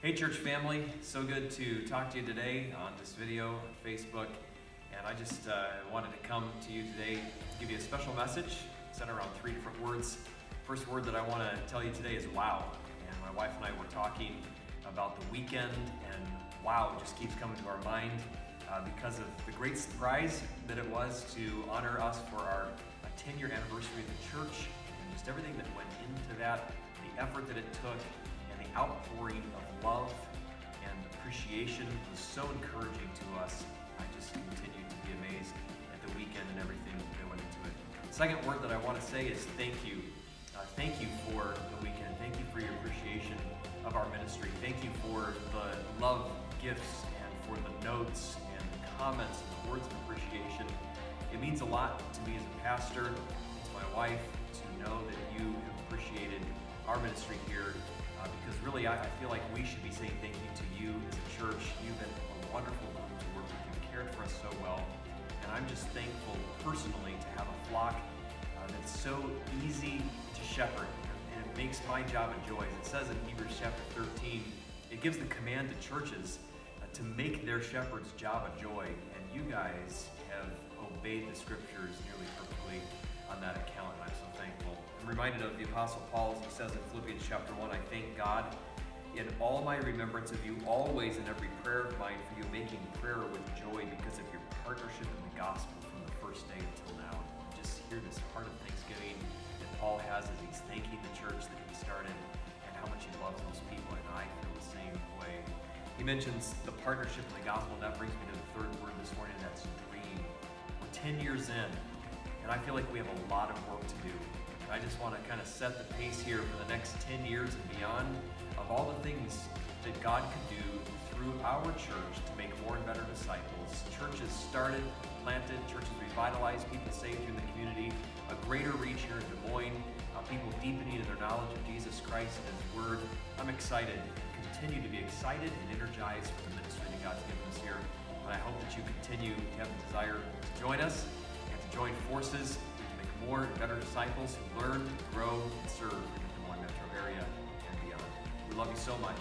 Hey, church family. So good to talk to you today on this video on Facebook. And I just uh, wanted to come to you today, give you a special message centered around three different words. First word that I want to tell you today is wow. And my wife and I were talking about the weekend, and wow just keeps coming to our mind uh, because of the great surprise that it was to honor us for our 10 year anniversary of the church and just everything that went into that, the effort that it took, the outpouring of love and appreciation was so encouraging to us. I just continue to be amazed at the weekend and everything that went into it. The second word that I want to say is thank you. Uh, thank you for the weekend. Thank you for your appreciation of our ministry. Thank you for the love gifts and for the notes and the comments and the words of appreciation. It means a lot to me as a pastor, to my wife, to know that you have appreciated our ministry here uh, because really I, I, feel like we should be saying thank you to you as a church. You've been a wonderful group to work with. You've cared for us so well. And I'm just thankful personally to have a flock uh, that's so easy to shepherd. And it makes my job a joy. As it says in Hebrews chapter 13, it gives the command to churches uh, to make their shepherd's job a joy. And you guys have obeyed the scriptures reminded of the Apostle Paul as he says in Philippians chapter 1, I thank God in all my remembrance of you, always in every prayer of mine for you, making prayer with joy because of your partnership in the gospel from the first day until now. Just hear this heart of thanksgiving that Paul has as he's thanking the church that he started and how much he loves those people, and I feel the same way. He mentions the partnership in the gospel, and that brings me to the third word this morning, that's dream. We're 10 years in, and I feel like we have a lot of work to do. Just want to kind of set the pace here for the next 10 years and beyond of all the things that God could do through our church to make more and better disciples. Churches started, planted, churches revitalized, people saved in the community, a greater reach here in Des Moines, uh, people deepening in their knowledge of Jesus Christ and His Word. I'm excited and continue to be excited and energized for the ministry that God's given us here. And I hope that you continue to have the desire to join us and to join forces more and better disciples who learn, grow, and serve in the Des Moines metro area and beyond. We love you so much.